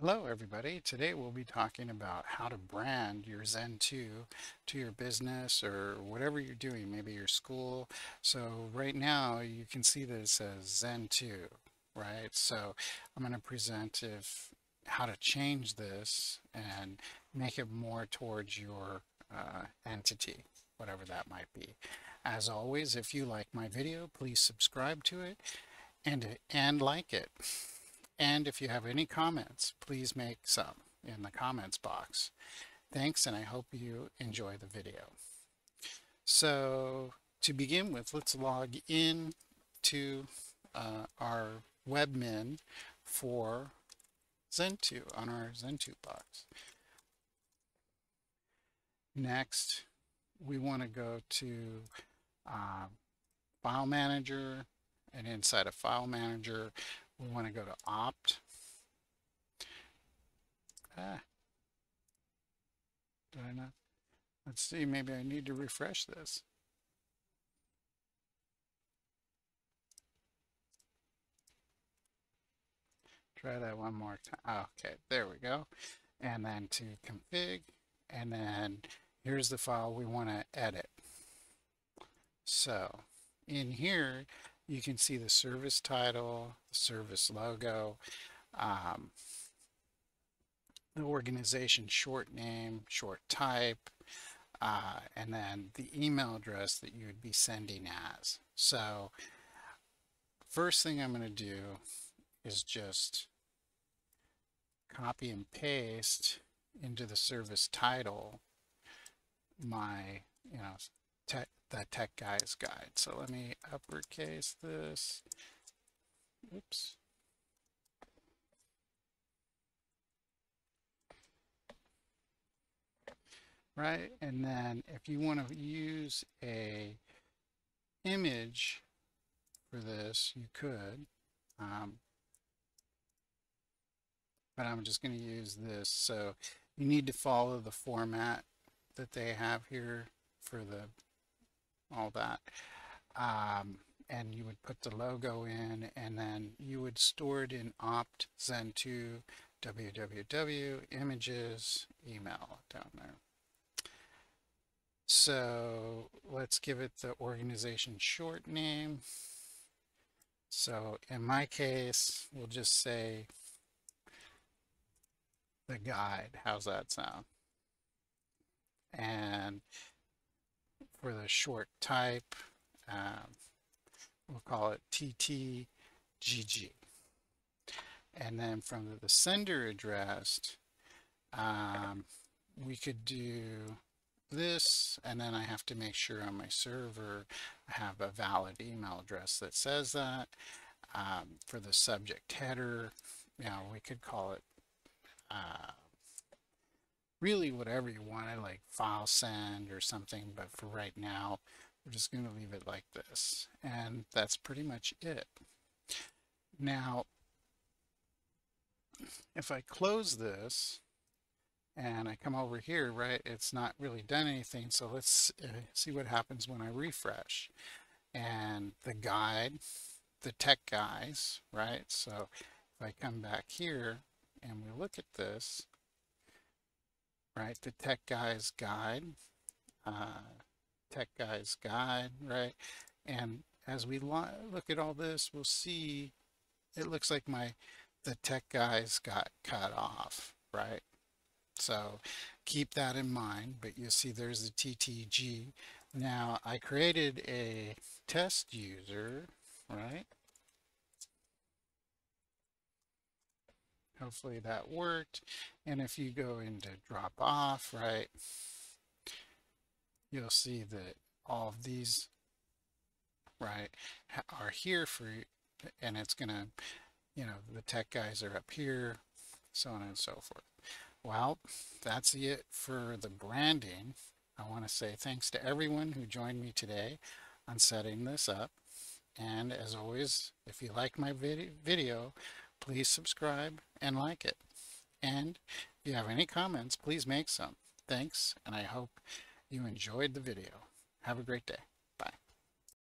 Hello everybody. Today we'll be talking about how to brand your Zend.to to your business or whatever you're doing, maybe your school. So right now you can see that it says Zend.to, right? So I'm going to present if how to change this and make it more towards your uh, entity, whatever that might be. As always, if you like my video, please subscribe to it and, and like it. And if you have any comments, please make some in the comments box. Thanks, and I hope you enjoy the video. So to begin with, let's log in to uh, our webmin for Zend.to on our Zend.to box. Next, we want to go to uh, File Manager, and inside of File Manager, we want to go to opt. Ah. Did I not? Let's see, maybe I need to refresh this. Try that one more time. Okay, there we go. And then to config, and then here's the file we want to edit. So in here, you can see the service title, the service logo, um, the organization short name, short type, uh, and then the email address that you would be sending as. So first thing I'm going to do is just copy and paste into the service title my you know the Tech Guys Guide. So let me uppercase this. Oops. Right, and then if you want to use a image for this, you could. Um, but I'm just going to use this. So you need to follow the format that they have here for the all that. Um, and you would put the logo in and then you would store it in opt zendto www images email down there. So let's give it the organization short name. So in my case, we'll just say the guide. How's that sound? And for the short type. Um, we'll call it TTGG. And then from the sender address, um, we could do this, and then I have to make sure on my server I have a valid email address that says that. Um, for the subject header, you know, we could call it uh, really whatever you wanted, like file send or something, but for right now, we're just going to leave it like this. And that's pretty much it. Now, if I close this and I come over here, right, it's not really done anything. So let's uh, see what happens when I refresh. And the guide, the tech guys, right? So if I come back here and we look at this, right? The Tech Guys Guide, uh, Tech Guys Guide, right? And as we look at all this, we'll see it looks like my the Tech Guys got cut off, right? So keep that in mind, but you'll see there's the TTG. Now I created a test user, right? Hopefully that worked. And if you go into drop off, right, you'll see that all of these, right, are here for, and it's going to, you know, the tech guys are up here, so on and so forth. Well, that's it for the branding. I want to say thanks to everyone who joined me today on setting this up. And as always, if you like my video, please subscribe and like it. And if you have any comments, please make some. Thanks, and I hope you enjoyed the video. Have a great day.